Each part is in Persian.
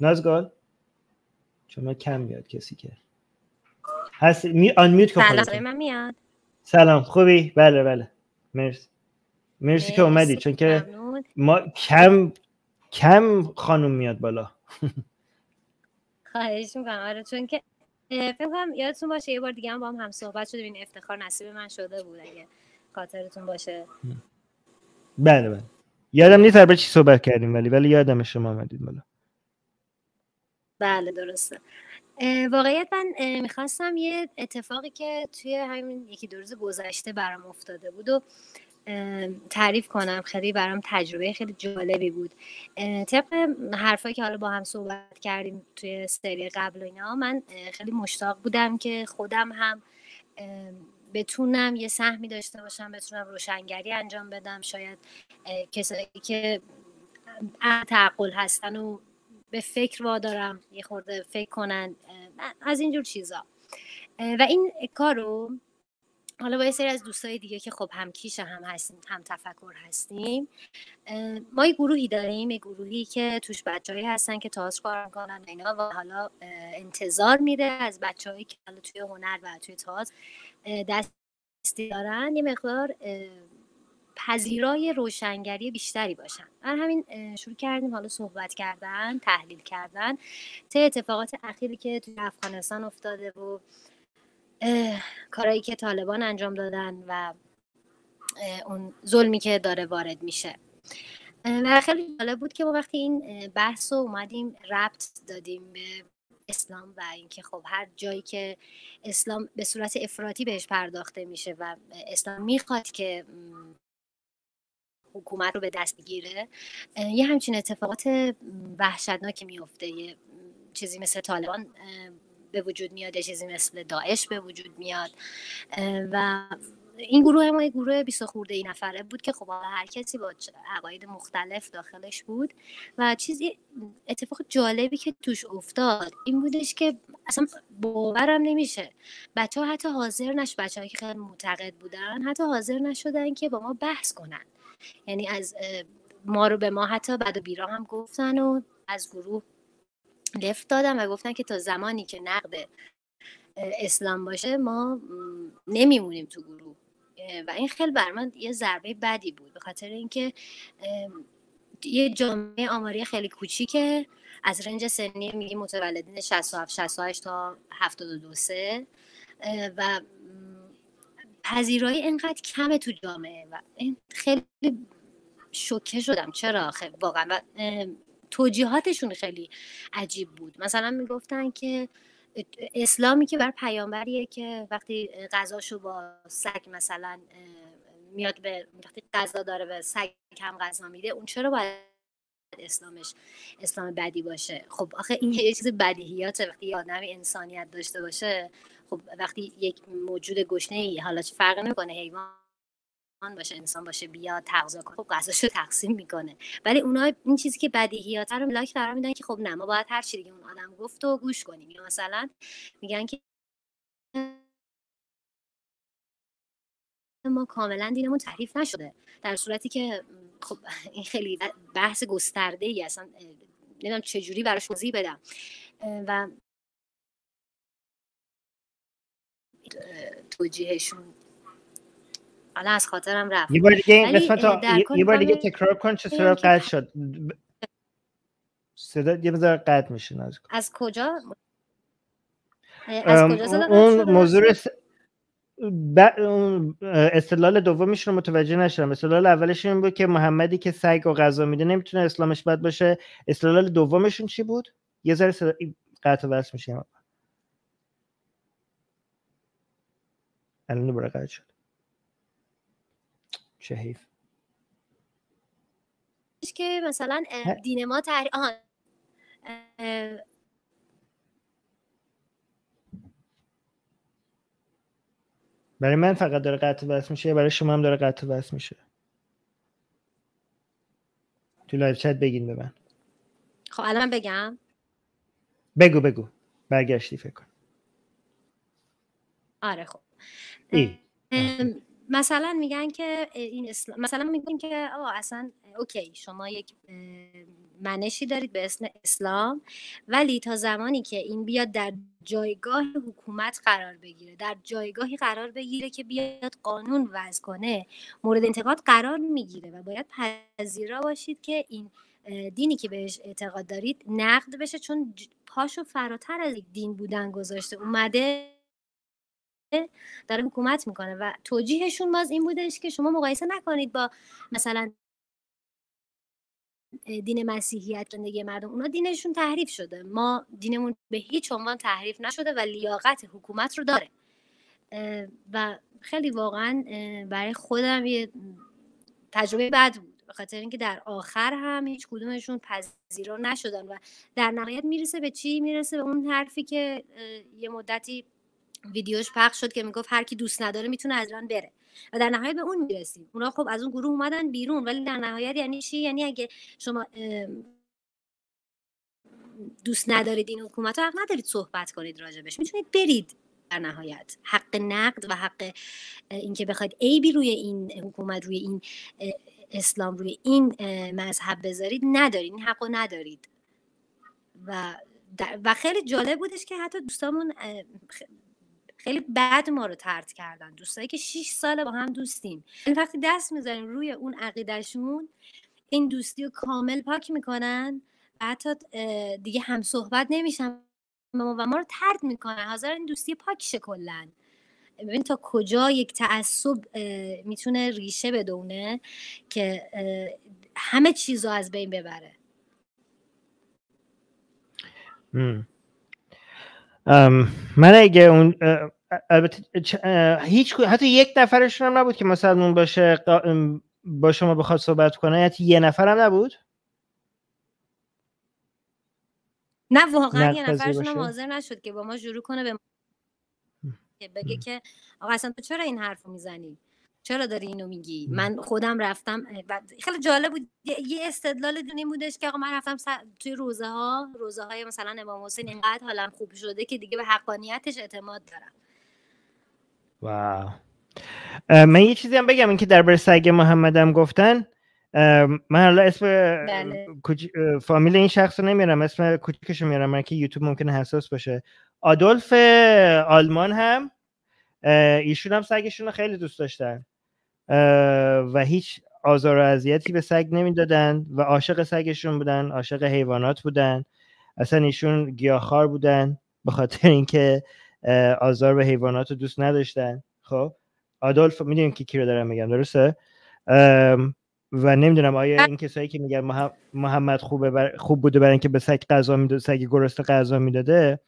نازگال؟ شما کم میاد کسی که. هست می آن میوت سلام من میاد. سلام خوبی؟ بله بله. مرسی. مرسی که اومدی چون که ما کم کم خانوم میاد بالا. خواهش می‌کنم. آره چون که فکر کنم یادتون باشه یه بار دیگه هم با هم هم صحبت شده این افتخار نصیب من شده بود اگه خاطرتون باشه. بله بله. یادم نیست به چی صحبت کردیم ولی ولی یادم شما آمدید بالا. بله درسته. واقعیت من می‌خواستم یه اتفاقی که توی همین یکی دو روز گذشته برام افتاده بود و تعریف کنم خیلی برام تجربه خیلی جالبی بود. طبق حرفایی که حالا با هم صحبت کردیم توی سری قبل اینا من خیلی مشتاق بودم که خودم هم بتونم یه سهمی داشته باشم بتونم روشنگری انجام بدم. شاید کسایی که تعقل هستن و به فکر وادارم یه خورده فکر کنن از اینجور چیزا. و این کار رو حالا با یه سری از دوستای دیگه که خب هم کیش هم هستیم هم تفکر هستیم ما یه گروهی داریم یه گروهی که توش بچههایی هستن که تاس کار می‌کنن اینا و حالا انتظار میره از بچههایی که حالا توی هنر و توی تاز دستی دارن. یه مقدار پذیرای روشنگری بیشتری باشن. بر همین شروع کردیم حالا صحبت کردن تحلیل کردن. تا اتفاقات اخیری که توی افغانستان افتاده و کارهایی که طالبان انجام دادن و اون ظلمی که داره وارد میشه. و خیلی جالب بود که ما وقتی این بحث رو اومدیم ربط دادیم به اسلام و اینکه خب هر جایی که اسلام به صورت افراطی بهش پرداخته میشه و اسلام می‌خواد که حکومت رو به دست بگیره یه همچین اتفاقات وحشتناکی میفته یه چیزی مثل طالبان به وجود میاد یه چیزی مثل داعش به وجود میاد. و این گروه ما یه گروه 20 خورده ای نفره بود که خب هر کسی با عقاید مختلف داخلش بود. و چیزی اتفاق جالبی که توش افتاد این بودش که اصلا باورم نمیشه. بچه ها حتی حاضر نش بچه که خیلی معتقد بودن حتی حاضر نشدن که با ما بحث کنن. یعنی از ما رو به ما حتی بعد و بیرا هم گفتن و از گروه لفت دادم و گفتن که تا زمانی که نقد اسلام باشه ما نمیمونیم تو گروه. و این خیلی بر من یه ضربه بدی بود به خاطر اینکه یه جامعه آماری خیلی کوچیکه. از رنج سنی میگی متولدین 67 68 تا 72 سه. و پذیرایی اینقدر کمه تو جامعه و خیلی شوکه شدم. چرا؟ خیلی واقعا. و توجیهاتشون خیلی عجیب بود. مثلا می‌گفتن که اسلامی که بر پیامبریه که وقتی غذاشو با سگ مثلا میاد به وقتی غذا داره به سگ هم غذا میده اون چرا باید اسلامش اسلام بدی باشه؟ خب آخه این یه چیز بدیهیاته. وقتی آدمی انسانیت داشته باشه خب وقتی یک موجود گشنه ای حالا چه فرق نمی‌کنه حیوان باشه انسان باشه بیاد تغذیه کنه خب غذاشو تقسیم می‌کنه. ولی اونها این چیزی که بدیهیات رو لاک قرار میدن که خب نه ما باید هر چی دیگه اون آدم گفت و گوش کنیم. یا مثلا میگن که ما کاملا دینمون تعریف نشده. در صورتی که خب این خیلی بحث گسترده ای اصلا نمی‌دونم چجوری براش توضیح بدم. و توجیهشون. حالا از خاطرم رفت. یه بار دیگه این قسمت یه بار دیگه تکرار کن چه صدا قطع شد. صدا یه بذار قطع میشه از کجا؟ از کجا؟ اون موضوع ب... استدلال دومش رو متوجه نشدم. استدلال اولش این بود که محمدی که سگ و غذا میده نمی‌تونه اسلامش بد باشه. استدلال دومشون چی بود؟ یه ذره صدا... قطع وصل میشه. الان دوباره قطع شد چه حیف که مثلا دین ما. آه. برای من فقط داره قطع بس میشه برای شما هم داره قطع بس میشه تو لایف چت بگین به من خب الان بگم بگو بگو برگشتی فکر کن آره خب. مثلا میگن که این اسلام مثلا میگن که آه اصلا اوکی شما یک منشی دارید به اسم اسلام ولی تا زمانی که این بیاد در جایگاه حکومت قرار بگیره در جایگاهی قرار بگیره که بیاد قانون وضع کنه مورد انتقاد قرار می‌گیره و باید پذیرا باشید که این دینی که بهش اعتقاد دارید نقد بشه چون پاشو فراتر از دین بودن گذاشته اومده داره حکومت می‌کنه و توجیهشون باز این بودش که شما مقایسه نکنید با مثلا دین مسیحیت زندگی مردم اونا دینشون تحریف شده. ما دینمون به هیچ عنوان تحریف نشده و لیاقت حکومت رو داره. و خیلی واقعا برای خودم یه تجربه بد بود. به خاطر اینکه در آخر هم هیچ کدومشون پذیرا نشدن و در نهایت می‌رسه به چی؟ می‌رسه به اون حرفی که یه مدتی ویدیوش پخش شد که می‌گفت هر کی دوست نداره می‌تونه از ایران بره. و در نهایت به اون می‌رسیم. اونا خب از اون گروه اومدن بیرون ولی در نهایت یعنی چی؟ یعنی اگه شما دوست ندارید این حکومت رو حق ندارید صحبت کنید راجبش. می‌تونید برید در نهایت. حق نقد و حق اینکه بخواید عیبی روی این حکومت روی این اسلام روی این مذهب بذارید ندارید. این حق ندارید. و و خیلی جالب بودش که حتی دوستامون خیلی بد ما رو ترد کردن. دوستایی که 6 سال با هم دوستیم. این وقتی دست می‌ذاریم روی اون عقیدهشون این دوستی رو کامل پاک می‌کنن و حتی دیگه هم صحبت نمیشن و ما رو ترد می‌کنن. حاضر این دوستی پاکشه کلا. ببین تا کجا یک تعصب می‌تونه ریشه بدونه که همه چیز رو از بین ببره. من اگه اون البته هیچ حتی یک نفرشون هم نبود که مسلمون باشه با شما بخواد صحبت کنه حتی یه نفر هم نبود؟ نه واقعا یه نفرشون هم حاضر نشد که با ما شروع کنه به بگه که آقا اصلا تو چرا این حرف می‌زنی؟ چرا داری اینو میگی؟ من خودم رفتم خیلی جالب بود. یه استدلال دونی بودش که آقا من رفتم توی روزه ها روزه های مثلا امام حسین اینقدر حالم خوب شده که دیگه به حقانیتش اعتماد دارم. واو. من یه چیزی هم بگم اینکه در سگ محمدم گفتن. من حالا اسم بله. فامیل این شخص رو نمیارم اسم کوچیکش میارم من که یوتیوب ممکنه حساس باشه. آدولف آلمان هم ایشون هم سگشون رو خیلی دوست داشتن. و هیچ آزار و اذیتی به سگ نمی‌دادن و عاشق سگشون بودن عاشق حیوانات بودن. اصلا ایشون گیاهخوار بودن به خاطر اینکه آزار به حیوانات رو دوست نداشتن. خب؟ آدولف می‌دونیم که کی رو دارم میگم درسته؟ و نمی‌دونم آیا این کسایی که میگن محمد خوبه خوب بوده برای اینکه به سگ غذا می‌داده سگ گرسنه غذا می‌داده؟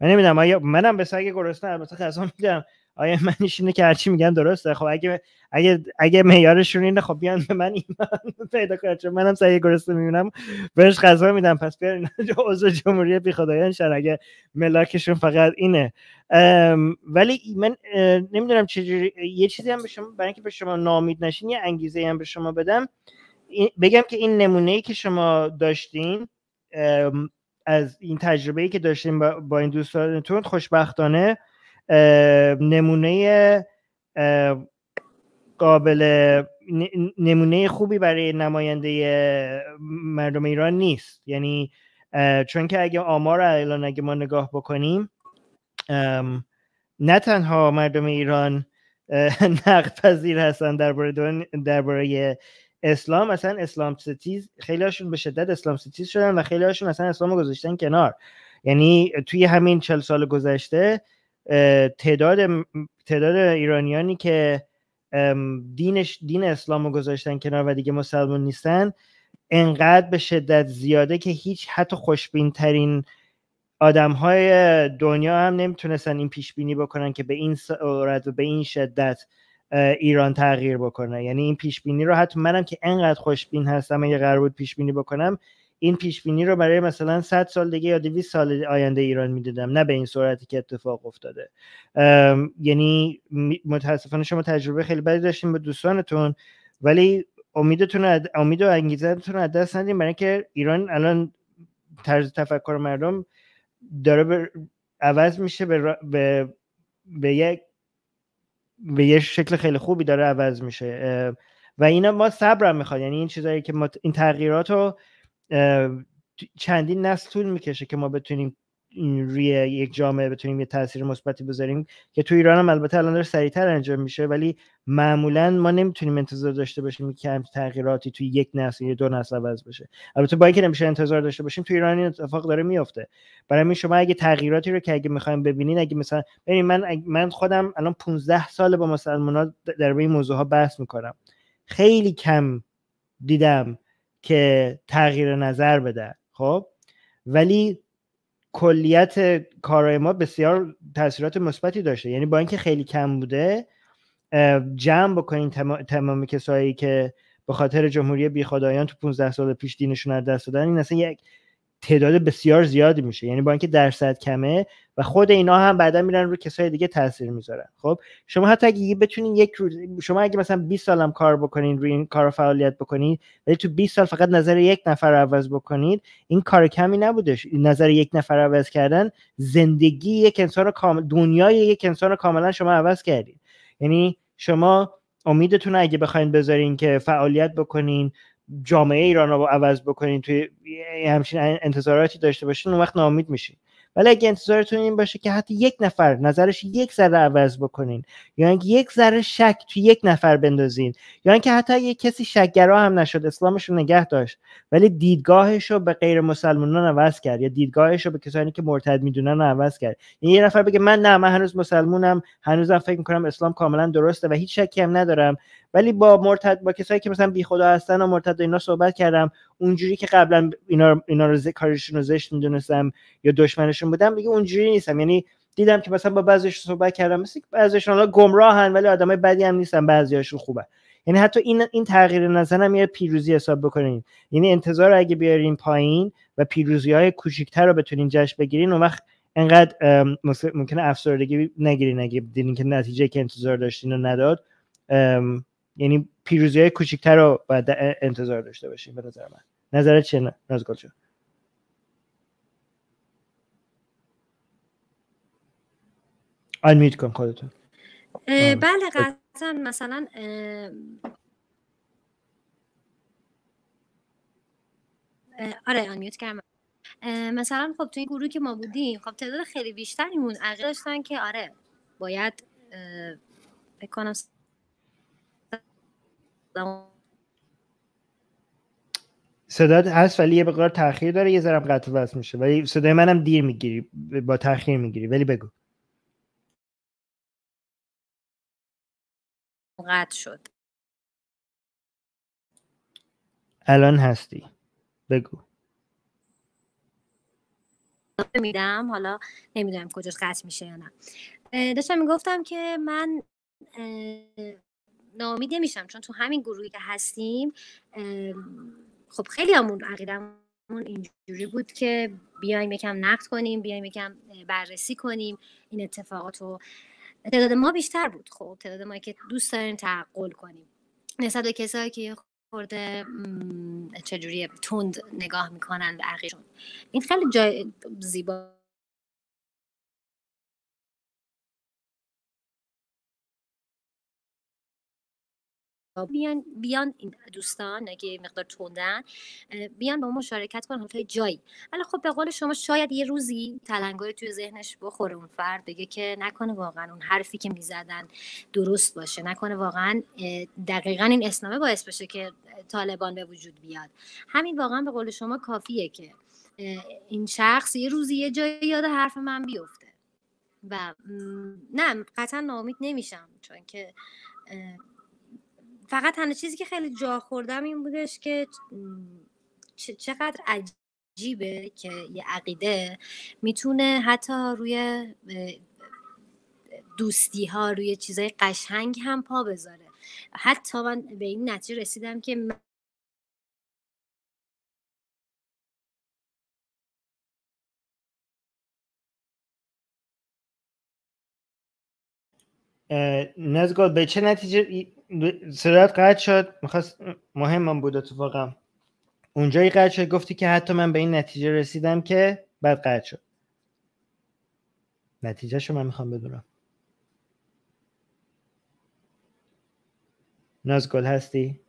من نمی‌دونم آیا منم به سگ گرسنه البته غذا میدم؟ آیا منش اینه که هرچی میگن درسته؟ خب اگه اگه اگه معیارشون اینه خب بیان به من ایمان پیدا کنن چون منم سعی گرسنه می‌بینم. بهش غذا میدم. پس بیان عضو جمهوری بی خدایان شن اگه ملاکشون فقط اینه. ولی من نمی‌دونم چجوری یه چیزی هم به شما برای اینکه به شما نامید نشین یه انگیزه هم به شما بدم. بگم که این نمونه ای که شما داشتین از این تجربه ای که داشتین با, این دوستانتون خوشبختانه نمونه قابل نمونه خوبی برای نماینده مردم ایران نیست. یعنی چون که اگه آمار الان اگه ما نگاه بکنیم نه تنها مردم ایران نقد پذیر هستن درباره درباره اسلام مثلا اسلام ستیز خیلی هاشون به شدت اسلام ستیز شدن و خیلی هاشون مثلا اسلام گذاشتن کنار. یعنی توی همین چل سال گذشته تعداد تعداد ایرانیانی که دینش دین اسلام رو گذاشتن کنار و دیگه مسلمان نیستن انقدر به شدت زیاده که هیچ حتی خوشبین ترین آدم های دنیا هم نمی‌تونستن این پیش بینی بکنن که به این صورت و به این شدت ایران تغییر بکنه. یعنی این پیش بینی رو حتی منم که انقدر خوشبین هستم اگه قرار بود پیش بینی بکنم این پیش بینی رو برای مثلا 100 سال دیگه یا 200 سال آینده ایران می‌دیدم نه به این صورتی که اتفاق افتاده. یعنی متاسفانه شما تجربه خیلی بدی داشتیم با دوستانتون ولی امیدتون امید و انگیزتون از دست ندیم برای اینکه ایران الان طرز تفکر مردم داره عوض میشه به, به, به یک به یه شکل خیلی خوبی داره عوض میشه. و اینا ما صبر می‌خواد یعنی این چیزایی که ما این تغییرات رو چندین نسل طول می‌کشه که ما بتونیم روی یک جامعه بتونیم یه تاثیر مثبتی بذاریم که تو ایران هم البته الان داره سریعتر انجام میشه ولی معمولا ما نمی‌تونیم انتظار داشته باشیم که هم تغییراتی توی یک نسل یا دو نسل عوض بشه. البته با اینکه نمیشه انتظار داشته باشیم تو ایران این اتفاق داره میفته برای همین شما اگه تغییراتی رو که اگه می‌خوایم ببینین اگه مثلا ببین من من خودم الان 15 سال با مسلمان‌ها در این موضوع ها بحث می‌کنم. خیلی کم دیدم که تغییر نظر بده. خب؟ ولی کلیت کارهای ما بسیار تاثیرات مثبتی داشته. یعنی با اینکه خیلی کم بوده جمع بکنین تمام کسایی که به خاطر جمهوری بیخدایان تو 15 سال پیش دینشون از دست دادن این اصلا یک تعداد بسیار زیادی میشه. یعنی با اینکه درصد کمه و خود اینا هم بعدا میرن رو کسای دیگه تاثیر می‌ذارن. خب شما حتی اگه بتونین یک روز شما اگه مثلا 20 سالم کار بکنین روی این کار فعالیت بکنید ولی تو 20 سال فقط نظر یک نفر رو عوض بکنید این کار کمی نبوده. نظر یک نفر عوض کردن زندگی یک انسان کامل دنیای یک انسان رو کاملا شما عوض کردید یعنی شما امیدتون اگه بخواین بذارین که فعالیت بکنین جامعه ایران رو عوض بکنین توی همچین انتظاراتی داشته باشین اون وقت ناامید میشین. ولی اگه انتظارتون این باشه که حتی یک نفر نظرش یک ذره عوض بکنین یا اینکه یک ذره شک تو یک نفر بندازین یا اینکه حتی یک کسی شکگرا هم نشد اسلامش رو نگه داشت ولی دیدگاهش رو به غیر مسلمانان عوض کرد یا دیدگاهش رو به کسانی که مرتد می‌دونن عوض کرد. یعنی یه نفر بگه من نه من هنوز مسلمونم هنوزم فکر می‌کنم اسلام کاملا درسته و هیچ شکی هم ندارم. ولی با مرتد با کسایی که مثلا بی خدا هستن و مرتد اینا صحبت کردم اونجوری که قبلا اینا اینا رو کارشون رو زشت می‌دونستم یا دشمنشون بودم میگه اونجوری نیستم. یعنی دیدم که مثلا با بعضیش صحبت کردم مثل بعضیشون حالا گمراهن ولی آدمای بدی هم نیستن بعضیاشون خوبه یعنی حتی این این تغییر نظرم یه پیروزی حساب بکنین. یعنی انتظار اگه بیارین پایین و پیروزی های کوچیکتر رو بتونین جشن بگیرین اون وقت انقدر ممکنه افسردگی نگیرین. اگه دیدین که نتیجه که انتظار داشتین رو نداد یعنی پیروزی های کوچیکتر رو باید انتظار داشته باشیم به نظر من. نظرت چیه نازگل جان؟ آنمیت کن خودتون. بله قطعا مثلا آره آنمیوت کردم. مثلا خب توی گروه که ما بودیم خب تعداد خیلی بیشتریمون عقیده داشتن که آره باید فکر کنم صدات هست ولی یه بقدر تاخیر داره یه ذره قطع وصل میشه. ولی صدای منم دیر می‌گیری با تاخیر می‌گیری ولی بگو. قطع شد. الان هستی. بگو. میدم. حالا نمی‌دونم کجاش قطع میشه یا نه. داشتم می‌گفتم که من ناامید نمیشم چون تو همین گروهی که هستیم خب خیلی همون عقیدمون اینجوری بود که بیایم یکم نقد کنیم بیایم یکم بررسی کنیم این اتفاقات رو. تعداد ما بیشتر بود خب تعداد ما که دوست داریم تعقل کنیم. نسبت به کسایی که خورده چجوری تند نگاه می‌کنن به عقیدشون این خیلی جای زیبا بیان بیان این دوستان اگه مقدار توندن بیان با ما مشارکت کنن توی جایی. ولی خب به قول شما شاید یه روزی تلنگری توی ذهنش بخوره اون فرد بگه که نکنه واقعا اون حرفی که می‌زدن درست باشه. نکنه واقعا دقیقا این اسنامه باعث بشه که طالبان به وجود بیاد. همین واقعا به قول شما کافیه که این شخص یه روزی یه جایی یاد حرف من بیفته. و نه قطعا ناامید نمیشم چون که فقط تنها چیزی که خیلی جا خوردم این بودش که چقدر عجیبه که یه عقیده می‌تونه حتی روی دوستی ها روی چیزای قشنگ هم پا بذاره. حتی من به این نتیجه رسیدم که نزگاه به چه نتیجه صدات قطع شد؟ می‌خواست مهم بود اتفاقا. اونجایی قطع شد گفتی که حتی من به این نتیجه رسیدم که بعد قطع شد. نتیجه شو من می‌خوام بدونم. نازگل هستی؟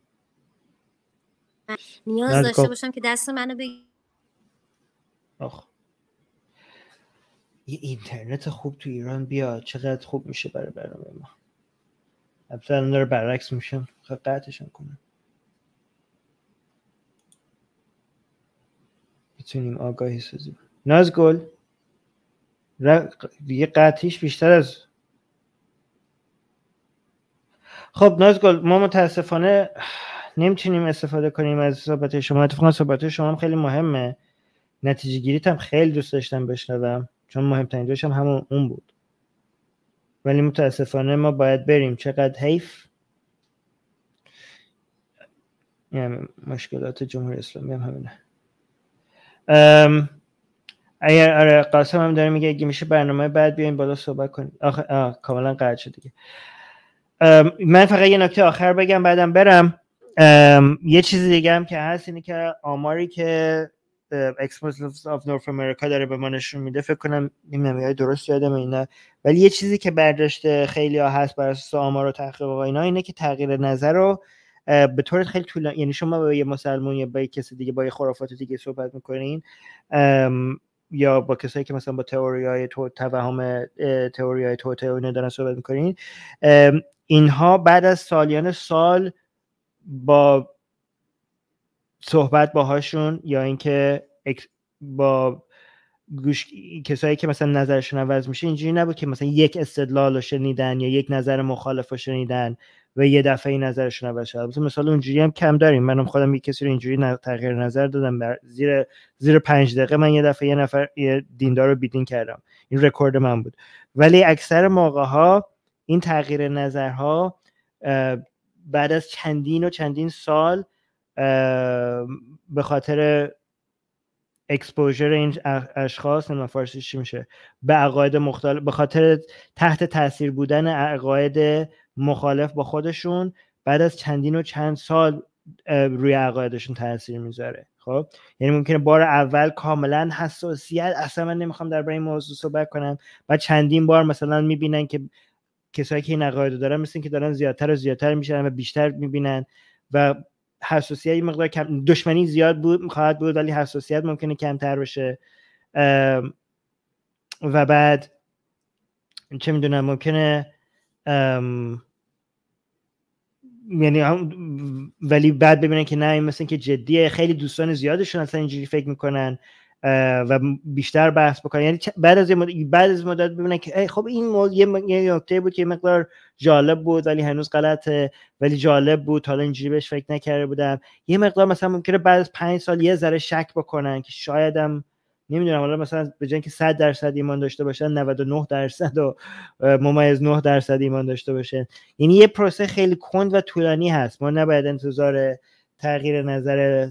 نیاز داشته باشم که دست منو بگیر آخ. یه اینترنت خوب تو ایران بیاد چقدر خوب میشه برای برنامه ما. البته داره برعکس میشم خب قطعشم کنم بتونیم آگاهی سازیم. نازگل دیگه قطعیش بیشتر از خب نازگل ما متاسفانه نمی‌تونیم استفاده کنیم از صحبت شما. اتفاقا صحبت شما هم خیلی مهمه. نتیجه گیریت هم خیلی دوست داشتم بشنوم. چون مهمترین دوش هم همون اون بود. ولی متاسفانه ما باید بریم. چقدر حیف؟ یعنی مشکلات جمهوری اسلامی هم همینه. اگر آره قاسم هم داره میگه اگه میشه برنامه بعد بیاین بالا صحبت کنیم. آخه کاملا قرد شد دیگه. من فقط یه نکته آخر بگم بعدم برم. یه چیز دیگه هم که هست اینه که آماری که Ex-Muslims of North America داره به ما نشون میده. فکر کنم نمی‌دونم درست یادم اینا. ولی یه چیزی که برداشت خیلی ها هست بر اساس آمار و تحقیق و اینا اینه که تغییر نظر رو به طور خیلی طولانی یعنی شما با یه مسلمون یا با یه کسی دیگه با یه خرافات دیگه صحبت می‌کنین یا با کسایی که مثلا با تئوری های تو توهم تئوری های توته و اینا دارن صحبت می‌کنین اینها بعد از سالیان سال با صحبت باهاشون یا اینکه با گوش کسایی که مثلا نظرشون عوض میشه اینجوری نبود که مثلا یک استدلال رو شنیدن یا یک نظر مخالف رو شنیدن و یه دفعه نظرشون عوض شد. مثلا اونجوری هم کم داریم. منم خودم یک کسی رو اینجوری تغییر نظر دادم. بر زیر زیر پنج دقیقه من یه دفعه یه نفر یه دیندار رو بیدین کردم. این رکورد من بود. ولی اکثر موقع ها این تغییر نظرها بعد از چندین و چندین سال به خاطر exposure این اشخاص نمی‌دونم فارسی چی میشه به عقاید مختلف به خاطر تحت تاثیر بودن عقاید مخالف با خودشون بعد از چندین و چند سال روی عقایدشون تاثیر می‌ذاره. خب؟ یعنی ممکنه بار اول کاملا حساسیت اصلا من نمی‌خوام در این موضوع صحبت کنم. و چندین بار مثلا می‌بینن که کسایی که این عقاید دارن مثل که دارن زیادتر و زیادتر میشن و بیشتر می‌بینن و حساسیت یه مقدار کم دشمنی زیاد بود خواهد بود ولی حساسیت ممکنه کمتر بشه. و بعد چه می‌دونم ممکنه یعنی ولی بعد ببینن که نه این مثل که جدیه خیلی دوستان زیادشون اصلا اینجوری فکر می‌کنن. و بیشتر بحث بکنن. یعنی بعد از مدت بعد از مدت ببینن که خب این مول... یه نکته بود که مقدار جالب بود ولی هنوز غلطه ولی جالب بود. حالا اینجوری بهش فکر نکرده بودم. یه مقدار مثلا ممکنه بعد از پنج سال یه ذره شک بکنن که شایدم نمی‌دونم حالا مثلا به جای که 100 درصد ایمان داشته باشن 99 درصد و ممیز 9 درصد ایمان داشته باشن. یعنی یه پروسه خیلی کند و طولانی هست. ما نباید انتظار تغییر نظر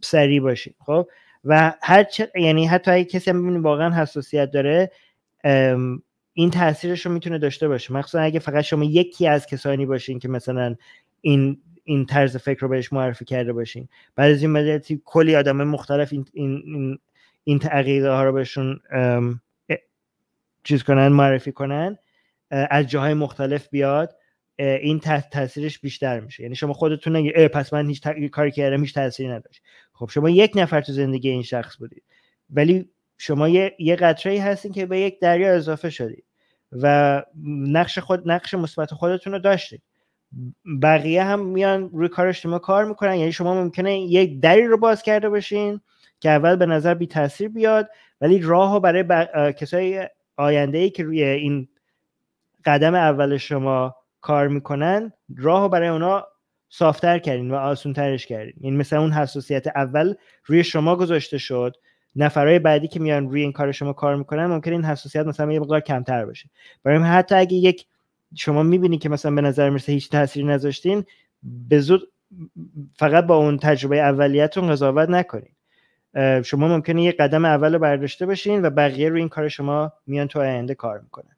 سریع باشیم. خب؟ و هر یعنی حتی اگه کسی هم واقعا حساسیت داره این تاثیرش رو می‌تونه داشته باشه. مخصوصا اگه فقط شما یکی از کسانی باشین که مثلا این این طرز فکر رو بهش معرفی کرده باشین. بعد از این مدت کلی آدم مختلف این این این تغییره ها رو بهشون چیز کنن معرفی کنن از جاهای مختلف بیاد این تاثیرش بیشتر میشه. یعنی شما خودتون نگه پس من هیچ کاری کردم هیچ تاثیری نداشت. خب شما یک نفر تو زندگی این شخص بودید ولی شما یه, یه قطره هستین که به یک دریا اضافه شدید و نقش خود نقش مثبت خودتون رو داشتید بقیه هم میان روی کار شما کار می‌کنن. یعنی شما ممکنه یک دری رو باز کرده باشین که اول به نظر بی تاثیر بیاد ولی راه برای کسای آینده ای که روی این قدم اول شما کار می‌کنن راه برای اونا صافتر کردین و آسون ترش کردین. یعنی مثلا اون حساسیت اول روی شما گذاشته شد نفرهای بعدی که میان روی این کار شما کار می‌کنن ممکن این حساسیت مثلا یه مقدار کمتر باشه. برای حتی اگه یک شما می‌بینی که مثلا به نظر می‌رسه هیچ تاثیری نذاشتین به زود فقط با اون تجربه اولیتون قضاوت نکنید شما ممکنه یه قدم اول رو برداشته باشین و بقیه روی این کار شما میان تو آینده کار می‌کنن.